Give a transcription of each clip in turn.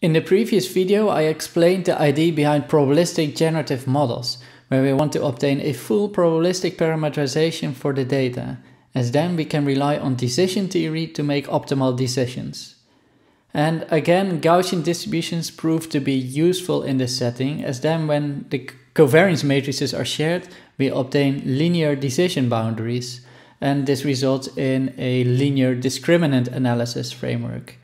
In the previous video I explained the idea behind probabilistic generative models, where we want to obtain a full probabilistic parameterization for the data, as then we can rely on decision theory to make optimal decisions. And again, Gaussian distributions prove to be useful in this setting, as then when the covariance matrices are shared, we obtain linear decision boundaries, and this results in a linear discriminant analysis framework.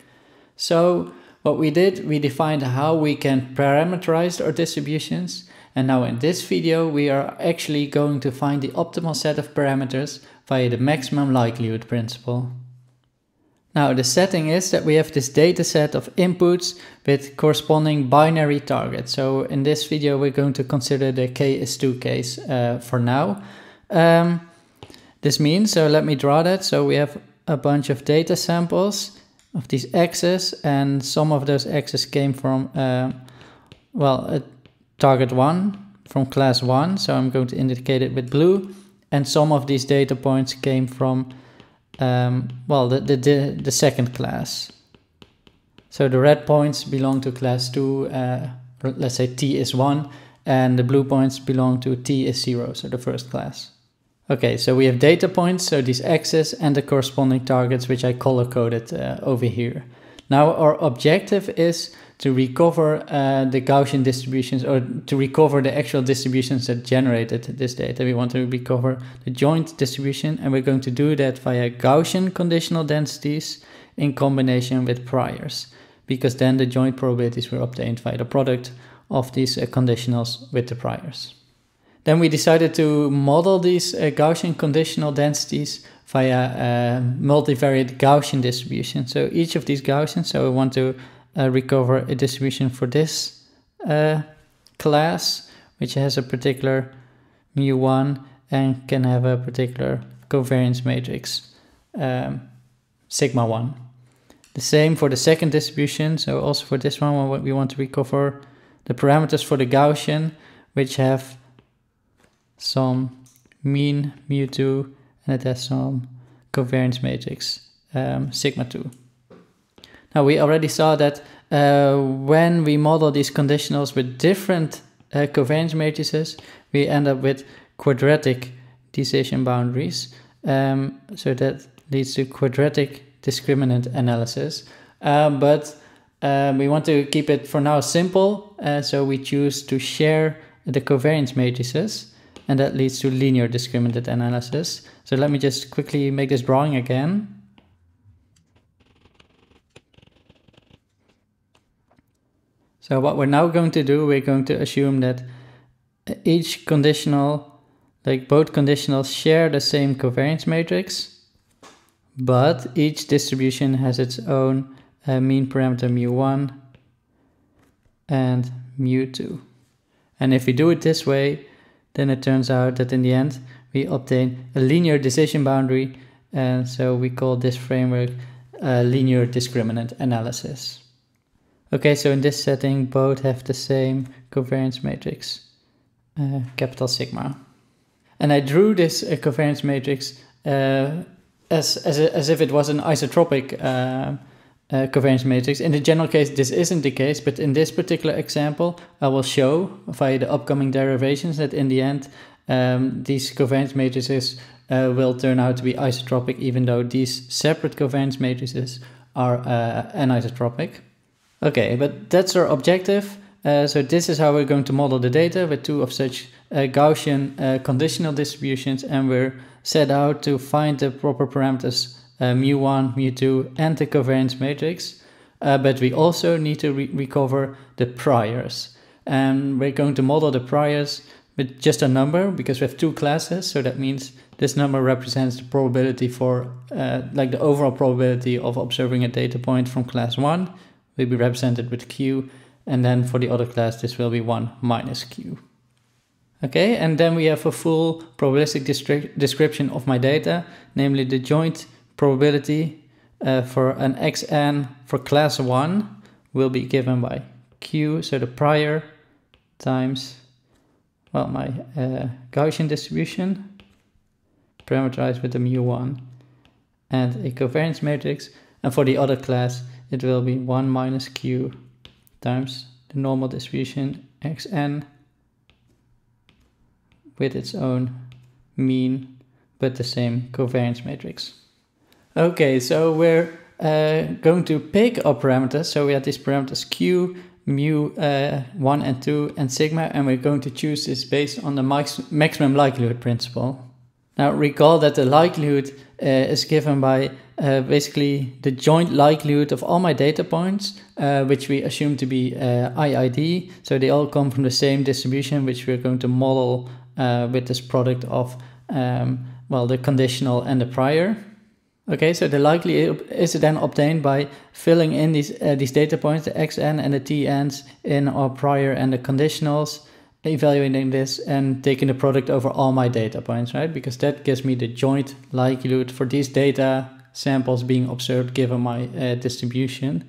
So what we did, we defined how we can parameterize our distributions. And now in this video, we are actually going to find the optimal set of parameters via the maximum likelihood principle. Now the setting is that we have this data set of inputs with corresponding binary targets. So in this video, we're going to consider the k is 2 case uh, for now. Um, this means, so let me draw that. So we have a bunch of data samples of these x's and some of those x's came from uh, well a target 1 from class 1 so I'm going to indicate it with blue. And some of these data points came from um, well the, the, the, the, second class. So the red points belong to class 2 uh, let's say t is 1 and the blue points belong to t is 0 so the first class Okay, so we have data points, so these x's and the corresponding targets, which I color coded uh, over here. Now our objective is to recover uh, the Gaussian distributions or to recover the actual distributions that generated this data. We want to recover the joint distribution and we're going to do that via Gaussian conditional densities in combination with priors because then the joint probabilities were obtained via the product of these uh, conditionals with the priors. Then we decided to model these uh, Gaussian conditional densities via uh, multivariate Gaussian distribution. So each of these Gaussians, so we want to uh, recover a distribution for this uh, class, which has a particular mu1 and can have a particular covariance matrix, um, sigma 1. The same for the second distribution, so also for this one, we want to recover the parameters for the Gaussian, which have some mean mu2 and it has some covariance matrix um, sigma 2. Now we already saw that uh, when we model these conditionals with different uh, covariance matrices, we end up with quadratic decision boundaries. Um, so that leads to quadratic discriminant analysis. Um, but um, we want to keep it for now simple, uh, so we choose to share the covariance matrices and that leads to linear discriminant analysis. So let me just quickly make this drawing again. So what we're now going to do, we're going to assume that each conditional, like both conditionals share the same covariance matrix, but each distribution has its own uh, mean parameter mu1 and mu2. And if we do it this way, then it turns out that in the end we obtain a linear decision boundary and so we call this framework linear discriminant analysis. Okay, so in this setting both have the same covariance matrix, uh, capital sigma. And I drew this uh, covariance matrix uh, as, as, as if it was an isotropic uh, covariance matrix. In the general case, this isn't the case, but in this particular example, I will show via the upcoming derivations that in the end, um, these covariance matrices uh, will turn out to be isotropic, even though these separate covariance matrices are uh, anisotropic. Okay, but that's our objective. Uh, so this is how we're going to model the data with two of such uh, Gaussian uh, conditional distributions, and we're set out to find the proper parameters uh, mu1, mu2 and the covariance matrix. Uh, but we also need to re recover the priors. And we're going to model the priors with just a number because we have two classes. So that means this number represents the probability for, uh, like the overall probability of observing a data point from class 1 will be represented with q. And then for the other class, this will be 1 minus q. Okay, and then we have a full probabilistic description of my data, namely the joint probability uh, for an xn for class 1 will be given by q, so the prior times, well, my uh, Gaussian distribution, parameterized with the mu1, and a covariance matrix. And for the other class, it will be 1 minus q times the normal distribution xn with its own mean but the same covariance matrix. Okay, so we're uh, going to pick our parameters. So we have these parameters q, mu uh, 1 and 2 and sigma and we're going to choose this based on the max maximum likelihood principle. Now recall that the likelihood uh, is given by uh, basically the joint likelihood of all my data points, uh, which we assume to be uh, IID. So they all come from the same distribution, which we're going to model uh, with this product of, um, well, the conditional and the prior. Okay, so the likelihood is then obtained by filling in these, uh, these data points, the xn and the tn's in our prior and the conditionals, evaluating this and taking the product over all my data points, right? Because that gives me the joint likelihood for these data samples being observed given my uh, distribution.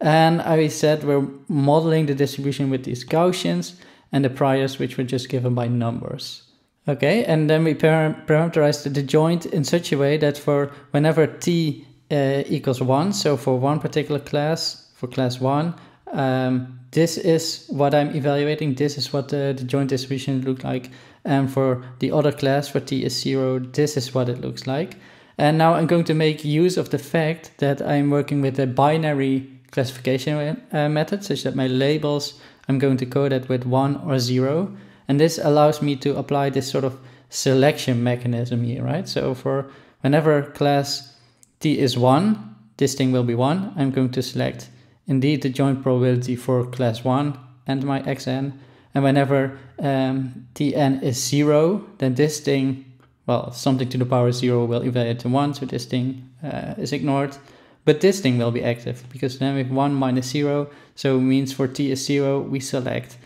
And I said we're modeling the distribution with these Gaussians and the priors which were just given by numbers. Okay, and then we parameterize the joint in such a way that for whenever t uh, equals 1, so for one particular class, for class 1, um, this is what I'm evaluating, this is what the, the joint distribution look like, and for the other class, for t is 0, this is what it looks like. And now I'm going to make use of the fact that I'm working with a binary classification uh, method, such that my labels, I'm going to code it with 1 or 0, and this allows me to apply this sort of selection mechanism here, right? So for whenever class t is 1, this thing will be 1. I'm going to select indeed the joint probability for class 1 and my xn. And whenever um, tn is 0, then this thing, well, something to the power 0 will evaluate to 1, so this thing uh, is ignored. But this thing will be active because then we have 1 minus 0, so it means for t is 0, we select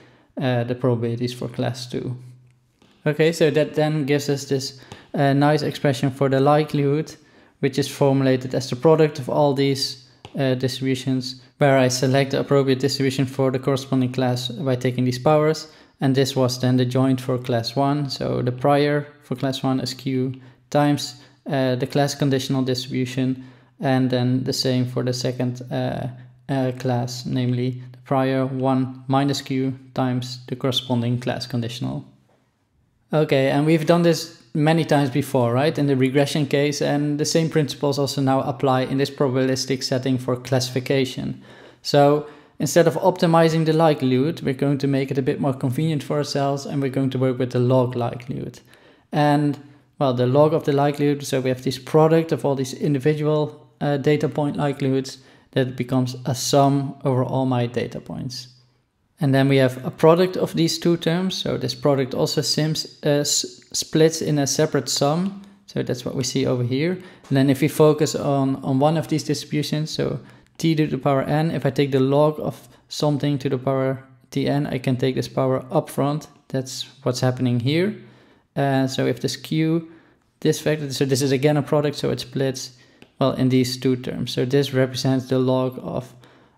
uh, the probabilities for class 2. Okay, so that then gives us this uh, nice expression for the likelihood, which is formulated as the product of all these uh, distributions, where I select the appropriate distribution for the corresponding class by taking these powers. And this was then the joint for class 1. So the prior for class 1 is q times uh, the class conditional distribution, and then the same for the second uh, uh, class, namely prior 1 minus q times the corresponding class conditional. Okay, and we've done this many times before, right, in the regression case, and the same principles also now apply in this probabilistic setting for classification. So instead of optimizing the likelihood, we're going to make it a bit more convenient for ourselves, and we're going to work with the log likelihood. And well, the log of the likelihood, so we have this product of all these individual uh, data point likelihoods, that becomes a sum over all my data points. And then we have a product of these two terms. So this product also sims, uh, splits in a separate sum. So that's what we see over here. And then if we focus on, on one of these distributions, so t to the power n, if I take the log of something to the power tn, I can take this power up front. That's what's happening here. And uh, so if this q, this factor, so this is again a product, so it splits well, in these two terms. So this represents the log of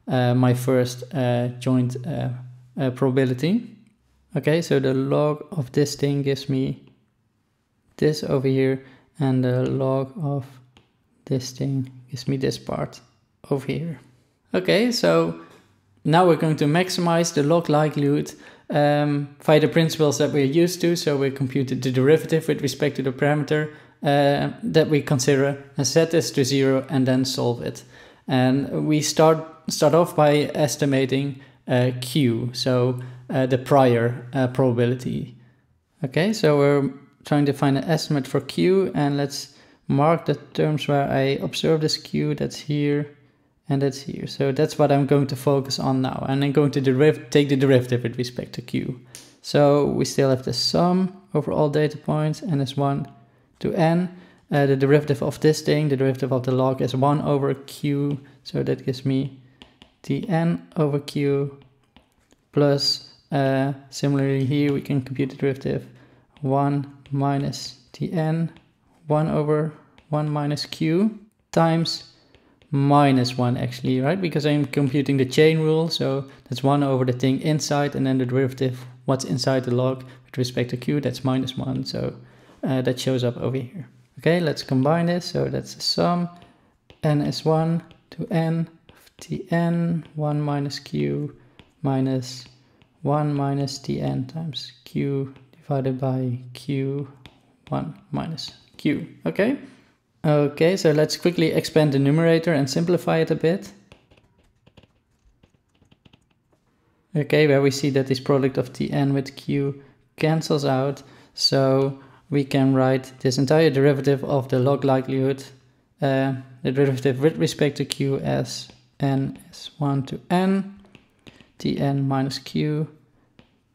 uh, my first uh, joint uh, uh, probability. Okay, so the log of this thing gives me this over here, and the log of this thing gives me this part over here. Okay, so now we're going to maximize the log likelihood um, via the principles that we're used to. So we computed the derivative with respect to the parameter uh, that we consider and set this to zero and then solve it. And we start start off by estimating uh, q, so uh, the prior uh, probability. Okay, so we're trying to find an estimate for q, and let's mark the terms where I observe this q that's here and that's here. So that's what I'm going to focus on now, and I'm going to take the derivative with respect to q. So we still have the sum over all data points, and this one to n. Uh, the derivative of this thing, the derivative of the log is 1 over q, so that gives me tn over q plus, uh, similarly here we can compute the derivative 1 minus tn, 1 over 1 minus q times minus 1 actually, right? Because I'm computing the chain rule, so that's 1 over the thing inside, and then the derivative, what's inside the log with respect to q, that's minus 1, so uh, that shows up over here. Okay, let's combine this. So that's the sum n is 1 to n of tn 1 minus q minus 1 minus tn times q divided by q1 minus q. Okay? Okay, so let's quickly expand the numerator and simplify it a bit. Okay, where we see that this product of tn with q cancels out. So we can write this entire derivative of the log likelihood, uh, the derivative with respect to q as n is 1 to n, tn minus q,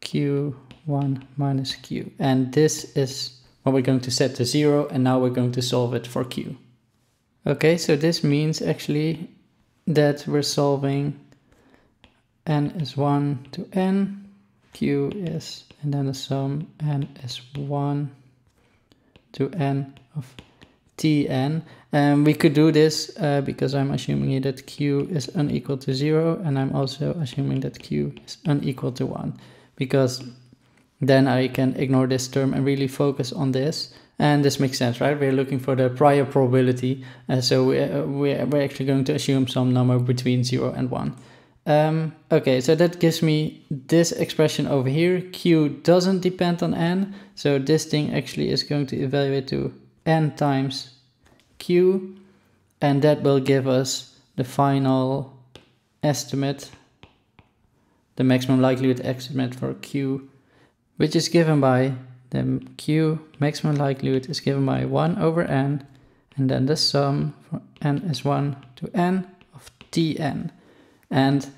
q1 minus q. And this is what we're going to set to 0, and now we're going to solve it for q. Okay, so this means actually that we're solving n is 1 to n, q is, and then the sum n is 1 to n of tn. And we could do this uh, because I'm assuming that q is unequal to 0 and I'm also assuming that q is unequal to 1 because then I can ignore this term and really focus on this. And this makes sense, right? We're looking for the prior probability. Uh, so we, uh, we're actually going to assume some number between 0 and 1. Um, okay, so that gives me this expression over here. Q doesn't depend on n, so this thing actually is going to evaluate to n times q, and that will give us the final estimate, the maximum likelihood estimate for q, which is given by the q maximum likelihood is given by 1 over n, and then the sum from n is 1 to n of tn. And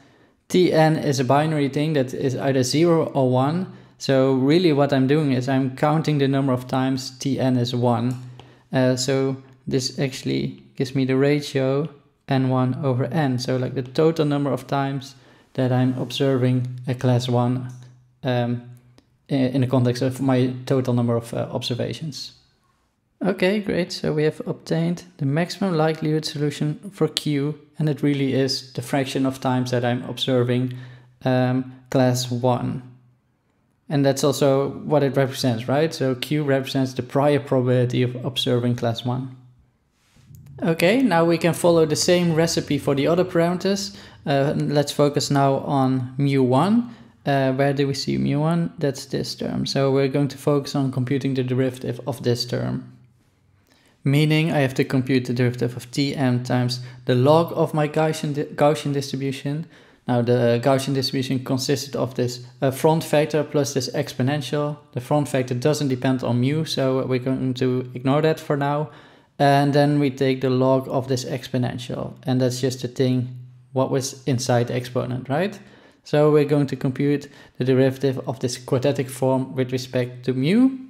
tn is a binary thing that is either 0 or 1. So really what I'm doing is I'm counting the number of times tn is 1. Uh, so this actually gives me the ratio n1 over n. So like the total number of times that I'm observing a class 1 um, in the context of my total number of uh, observations. Okay, great. So we have obtained the maximum likelihood solution for Q, and it really is the fraction of times that I'm observing um, class 1. And that's also what it represents, right? So Q represents the prior probability of observing class 1. Okay, now we can follow the same recipe for the other parameters. Uh, let's focus now on mu1. Uh, where do we see mu1? That's this term. So we're going to focus on computing the derivative of this term meaning I have to compute the derivative of tm times the log of my Gaussian, di Gaussian distribution. Now the Gaussian distribution consisted of this uh, front factor plus this exponential. The front factor doesn't depend on mu, so we're going to ignore that for now. And then we take the log of this exponential, and that's just the thing what was inside the exponent, right? So we're going to compute the derivative of this quadratic form with respect to mu,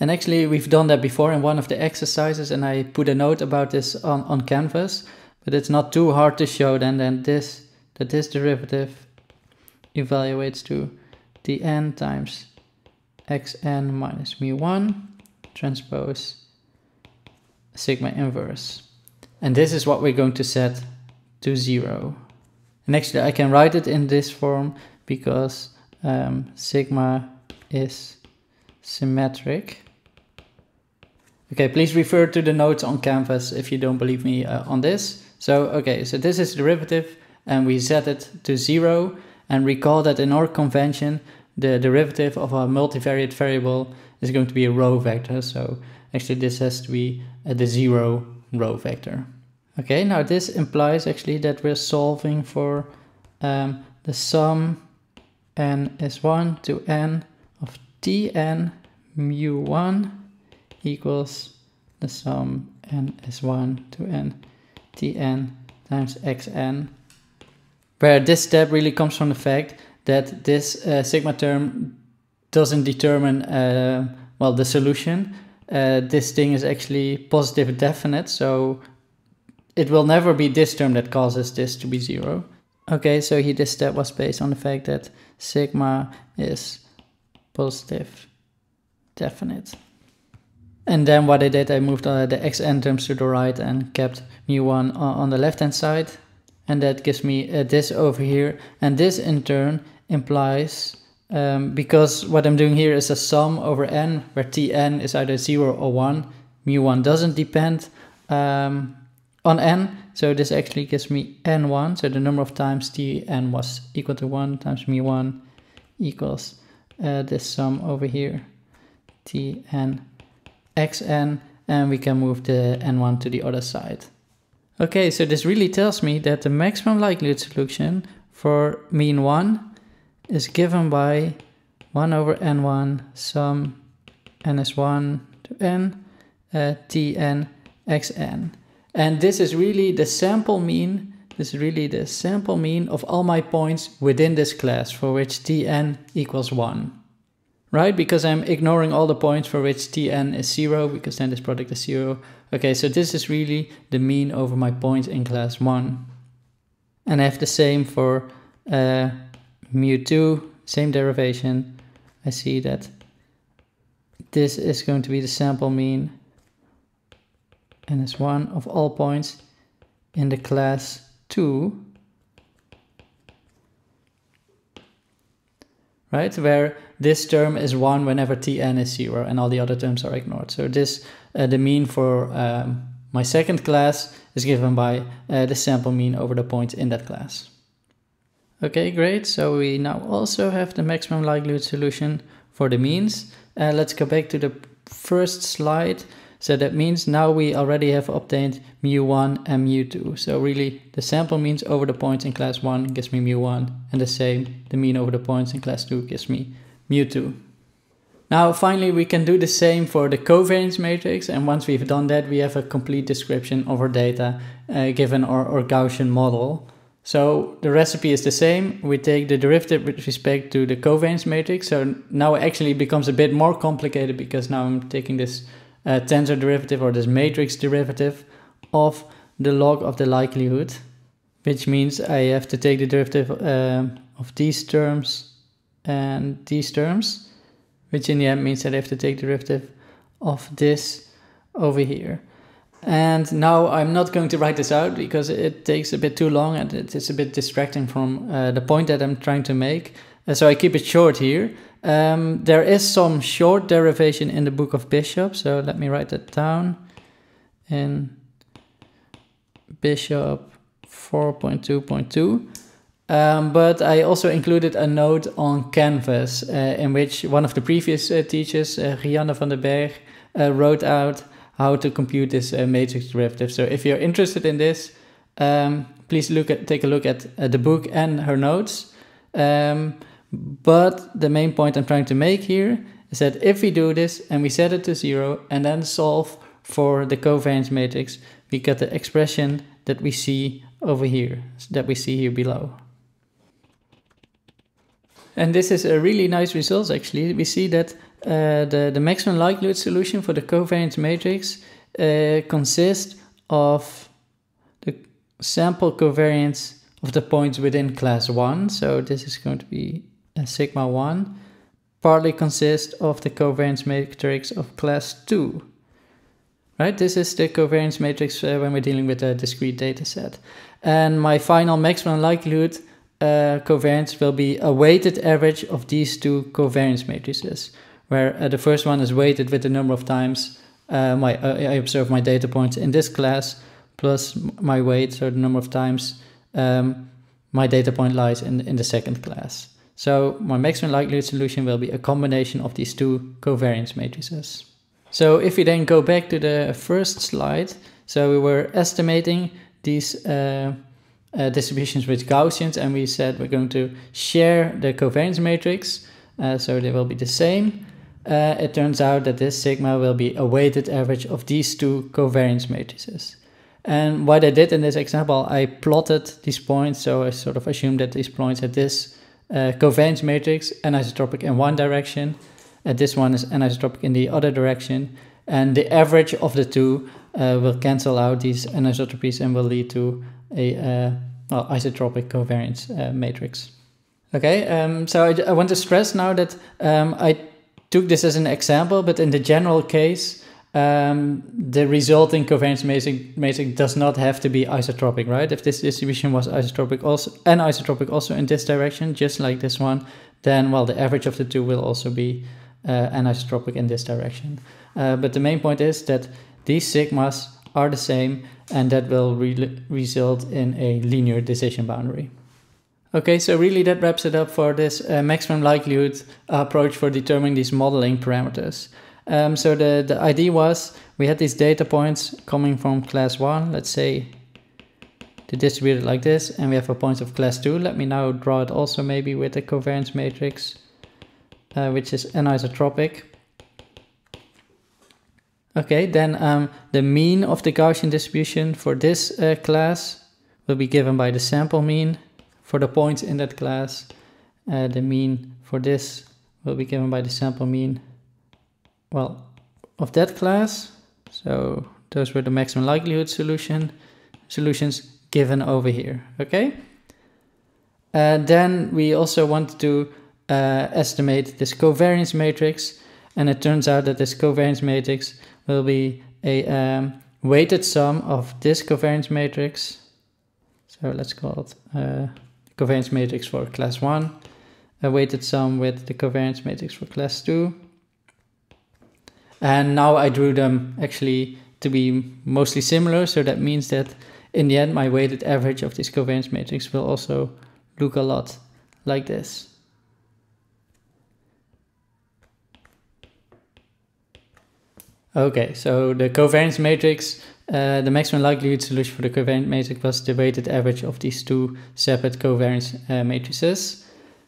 and actually, we've done that before in one of the exercises, and I put a note about this on, on Canvas, but it's not too hard to show then, this, that this derivative evaluates to tn times xn minus mu1 transpose sigma inverse. And this is what we're going to set to zero. And actually I can write it in this form because um, sigma is symmetric. Okay, please refer to the notes on Canvas if you don't believe me uh, on this. So, okay, so this is derivative and we set it to zero. And recall that in our convention, the derivative of a multivariate variable is going to be a row vector. So actually this has to be uh, the zero row vector. Okay, now this implies actually that we're solving for um, the sum n is 1 to n of tn mu1 equals the sum n is 1 to n tn times xn, where this step really comes from the fact that this uh, sigma term doesn't determine, uh, well, the solution. Uh, this thing is actually positive definite, so it will never be this term that causes this to be zero. Okay, so here this step was based on the fact that sigma is positive definite. And then what I did, I moved uh, the X terms to the right and kept mu1 on the left hand side. And that gives me uh, this over here. And this in turn implies, um, because what I'm doing here is a sum over n, where tn is either 0 or 1, mu1 doesn't depend um, on n. So this actually gives me n1. So the number of times tn was equal to 1 times mu1 equals uh, this sum over here, tn xn, and we can move the n1 to the other side. Okay, so this really tells me that the maximum likelihood solution for mean 1 is given by 1 over n1 sum ns1 to n uh, tn xn. And this is really the sample mean, this is really the sample mean of all my points within this class for which tn equals 1. Right, because I'm ignoring all the points for which tn is 0, because then this product is 0. Okay, so this is really the mean over my points in class 1. And I have the same for uh, mu2, same derivation. I see that this is going to be the sample mean and is one of all points in the class 2 right? Where this term is 1 whenever tn is 0 and all the other terms are ignored. So this uh, the mean for um, my second class is given by uh, the sample mean over the points in that class. Okay great. So we now also have the maximum likelihood solution for the means. Uh, let's go back to the first slide. So that means now we already have obtained mu1 and mu2. So really the sample means over the points in class 1 gives me mu1 and the same, the mean over the points in class 2 gives me mu2. Now finally we can do the same for the covariance matrix and once we've done that we have a complete description of our data uh, given our, our Gaussian model. So the recipe is the same. We take the derivative with respect to the covariance matrix. So now it actually becomes a bit more complicated because now I'm taking this uh, tensor derivative or this matrix derivative of the log of the likelihood, which means I have to take the derivative uh, of these terms and these terms, which in the end means that I have to take the derivative of this over here. And now I'm not going to write this out because it takes a bit too long and it's a bit distracting from uh, the point that I'm trying to make. Uh, so I keep it short here. Um, there is some short derivation in the book of Bishop. So let me write that down in Bishop 4.2.2. Um, but I also included a note on Canvas uh, in which one of the previous uh, teachers, uh, Rianne van den Berg, uh, wrote out how to compute this uh, matrix derivative. So if you're interested in this, um, please look at take a look at uh, the book and her notes. Um, but the main point I'm trying to make here is that if we do this and we set it to zero and then solve for the covariance matrix, we get the expression that we see over here, that we see here below. And this is a really nice result actually. We see that uh, the, the maximum likelihood solution for the covariance matrix uh, consists of the sample covariance of the points within class 1. So this is going to be sigma 1. Partly consists of the covariance matrix of class 2. Right, this is the covariance matrix uh, when we're dealing with a discrete data set. And my final maximum likelihood uh, covariance will be a weighted average of these two covariance matrices where uh, the first one is weighted with the number of times uh, my uh, I observe my data points in this class plus my weight, so the number of times um, my data point lies in, in the second class. So my maximum likelihood solution will be a combination of these two covariance matrices. So if we then go back to the first slide, so we were estimating these uh, uh, distributions with Gaussians and we said we're going to share the covariance matrix, uh, so they will be the same uh, it turns out that this sigma will be a weighted average of these two covariance matrices. And what I did in this example, I plotted these points, so I sort of assumed that these points had this uh, covariance matrix anisotropic in one direction, and this one is anisotropic in the other direction, and the average of the two uh, will cancel out these anisotropies and will lead to a uh, well, isotropic covariance uh, matrix. Okay, um, so I, I, want to stress now that um, I took this as an example, but in the general case, um, the resulting covariance matrix, does not have to be isotropic, right? If this distribution was isotropic also and isotropic also in this direction, just like this one, then well, the average of the two will also be uh, anisotropic in this direction. Uh, but the main point is that these sigmas are the same and that will re result in a linear decision boundary. Okay, so really that wraps it up for this uh, maximum likelihood approach for determining these modeling parameters. Um, so the, the idea was we had these data points coming from class 1, let's say to distribute it like this, and we have a point of class 2. Let me now draw it also maybe with a covariance matrix, uh, which is anisotropic. Okay, then um, the mean of the Gaussian distribution for this uh, class will be given by the sample mean for the points in that class. Uh, the mean for this will be given by the sample mean, well, of that class. So those were the maximum likelihood solution solutions given over here, okay? Uh, then we also want to uh, estimate this covariance matrix, and it turns out that this covariance matrix will be a um, weighted sum of this covariance matrix. So let's call it uh, covariance matrix for class 1, a weighted sum with the covariance matrix for class 2. And now I drew them actually to be mostly similar, so that means that in the end my weighted average of this covariance matrix will also look a lot like this. Okay, so the covariance matrix, uh, the maximum likelihood solution for the covariance matrix was the weighted average of these two separate covariance uh, matrices.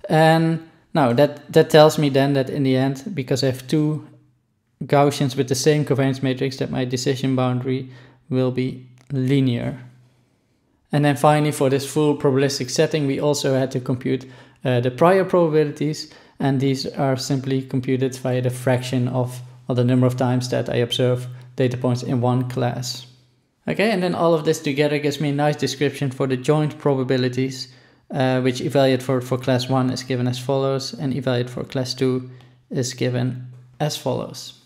And now that, that tells me then that in the end, because I have two Gaussians with the same covariance matrix, that my decision boundary will be linear. And then finally, for this full probabilistic setting, we also had to compute uh, the prior probabilities, and these are simply computed via the fraction of or the number of times that I observe data points in one class. Okay, and then all of this together gives me a nice description for the joint probabilities, uh, which evaluate for, for class 1 is given as follows, and evaluate for class 2 is given as follows.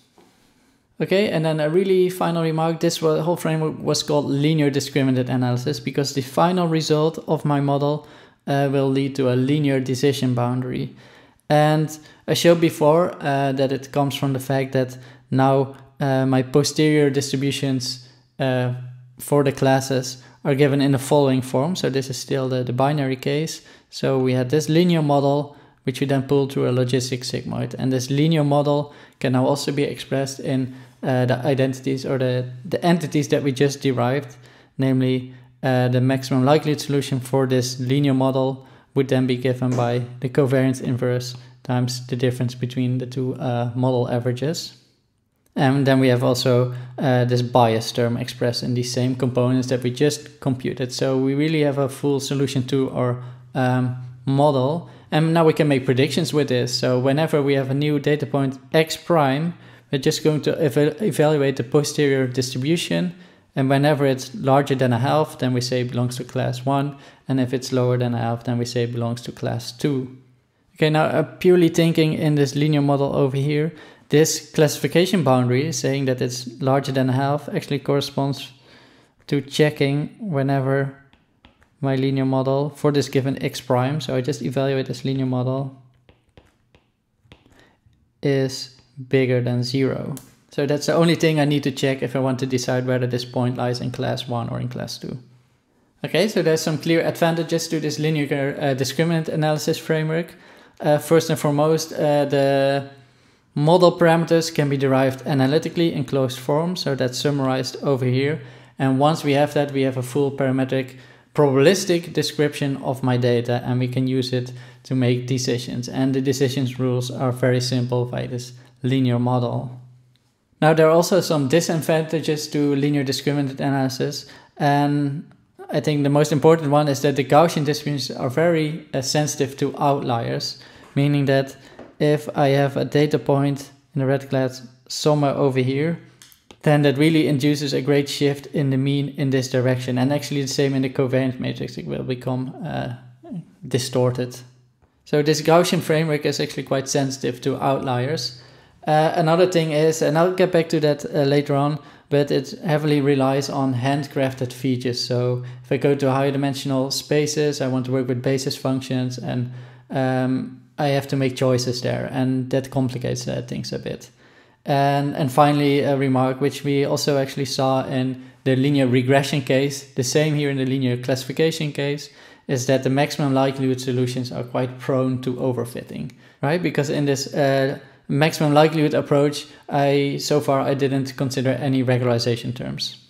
Okay, and then a really final remark, this whole framework was called linear discriminant analysis because the final result of my model uh, will lead to a linear decision boundary. And I showed before uh, that it comes from the fact that now uh, my posterior distributions uh, for the classes are given in the following form. So this is still the, the binary case. So we had this linear model, which we then pull through a logistic sigmoid. And this linear model can now also be expressed in uh, the identities or the, the entities that we just derived, namely uh, the maximum likelihood solution for this linear model would then be given by the covariance inverse times the difference between the two uh, model averages. And then we have also uh, this bias term expressed in these same components that we just computed. So we really have a full solution to our um, model. And now we can make predictions with this. So whenever we have a new data point x prime, we're just going to ev evaluate the posterior distribution and whenever it's larger than a half, then we say it belongs to class 1. And if it's lower than a half, then we say it belongs to class 2. Okay, now uh, purely thinking in this linear model over here, this classification boundary saying that it's larger than a half actually corresponds to checking whenever my linear model for this given x prime, so I just evaluate this linear model, is bigger than zero. So that's the only thing I need to check if I want to decide whether this point lies in class 1 or in class 2. Okay, so there's some clear advantages to this linear uh, discriminant analysis framework. Uh, first and foremost, uh, the model parameters can be derived analytically in closed form, so that's summarized over here. And once we have that, we have a full parametric probabilistic description of my data and we can use it to make decisions. And the decisions rules are very simple by this linear model. Now, there are also some disadvantages to linear discriminant analysis, and I think the most important one is that the Gaussian distributions are very uh, sensitive to outliers, meaning that if I have a data point in the red class somewhere over here, then that really induces a great shift in the mean in this direction. And actually the same in the covariance matrix, it will become uh, distorted. So this Gaussian framework is actually quite sensitive to outliers. Uh, another thing is, and I'll get back to that uh, later on, but it heavily relies on handcrafted features. So if I go to higher dimensional spaces, I want to work with basis functions, and um, I have to make choices there, and that complicates uh, things a bit. And and finally, a remark which we also actually saw in the linear regression case, the same here in the linear classification case, is that the maximum likelihood solutions are quite prone to overfitting, right? Because in this uh, maximum likelihood approach, I so far I didn't consider any regularization terms.